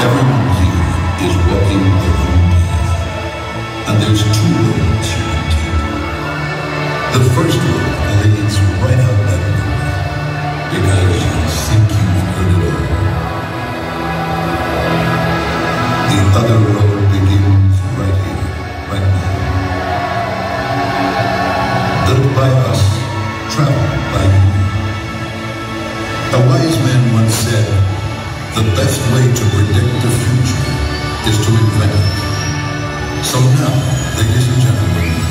Everyone here is walking their own path. And there's two roads you can take. The first road leads right out that door because you think you've heard it all. The other road begins right here, right now. Built by us, traveled by you. A wise man once said, the best way to predict is to invent. So now, ladies and gentlemen,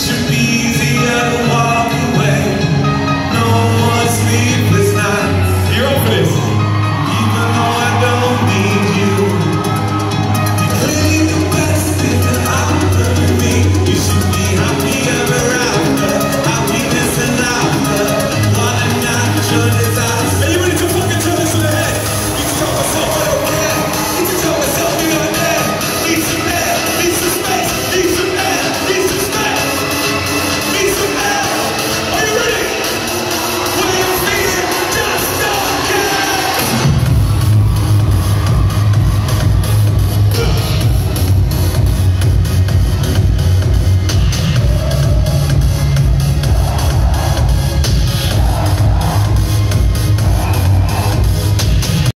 Nation.